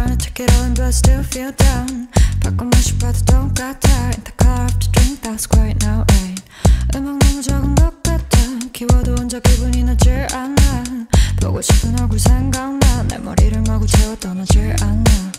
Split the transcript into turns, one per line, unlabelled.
trying to check it on but still feel down 바꾸고 싶어도 똑같아 In the car after drink that's quite now ain't 음악 너무 적은 것 같아 키워도 혼자 기분이 나질 않아 보고 싶은 얼굴 생각나 내 머리를 마구 채워 떠나질 않아